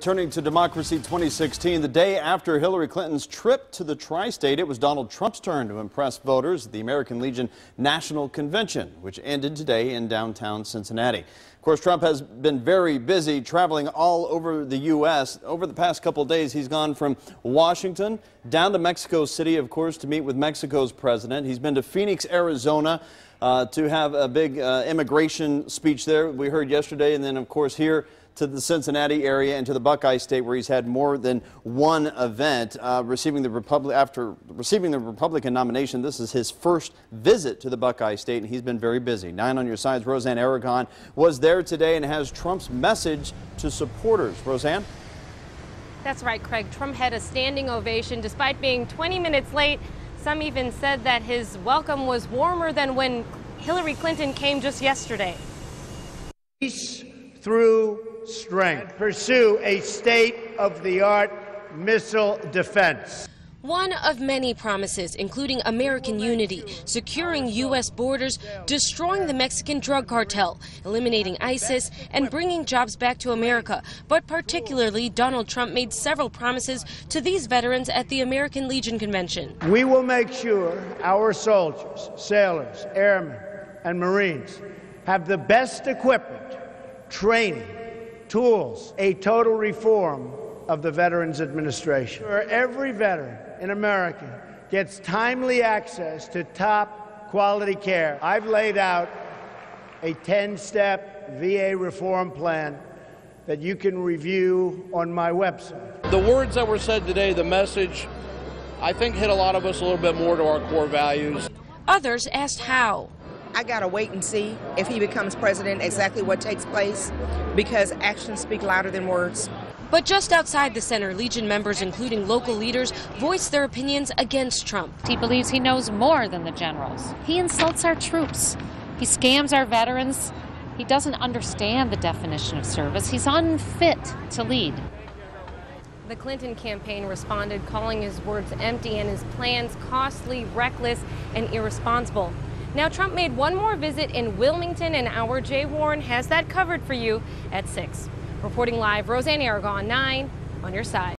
Turning to Democracy 2016, the day after Hillary Clinton's trip to the tri-state, it was Donald Trump's turn to impress voters at the American Legion National Convention, which ended today in downtown Cincinnati. Of course, Trump has been very busy traveling all over the U.S. Over the past couple days, he's gone from Washington down to Mexico City, of course, to meet with Mexico's president. He's been to Phoenix, Arizona, uh, to have a big uh, immigration speech there. We heard yesterday, and then, of course, here to the Cincinnati area and to the Buckeye State, where he's had more than one event. Uh, receiving the Republic after receiving the Republican nomination, this is his first visit to the Buckeye State, and he's been very busy. Nine on your sides, Roseanne Aragon was there today and has Trump's message to supporters. Roseanne. That's right, Craig. Trump had a standing ovation despite being 20 minutes late. Some even said that his welcome was warmer than when Hillary Clinton came just yesterday. Peace through strength. Pursue a state of the art missile defense. One of many promises, including American unity, securing U.S. borders, destroying the Mexican drug cartel, eliminating ISIS, and bringing jobs back to America. But particularly, Donald Trump made several promises to these veterans at the American Legion Convention. We will make sure our soldiers, sailors, airmen, and Marines have the best equipment, training, tools, a total reform of the Veterans Administration. Where every veteran in America gets timely access to top quality care. I've laid out a 10 step VA reform plan that you can review on my website. The words that were said today, the message, I think hit a lot of us a little bit more to our core values. Others asked how. I got to wait and see if he becomes president exactly what takes place because actions speak louder than words. But just outside the center, Legion members, including local leaders, voiced their opinions against Trump. He believes he knows more than the generals. He insults our troops. He scams our veterans. He doesn't understand the definition of service. He's unfit to lead. The Clinton campaign responded, calling his words empty and his plans costly, reckless, and irresponsible. Now, Trump made one more visit in Wilmington, and our Jay Warren has that covered for you at 6. Reporting live, Roseanne Aragon, 9 on your side.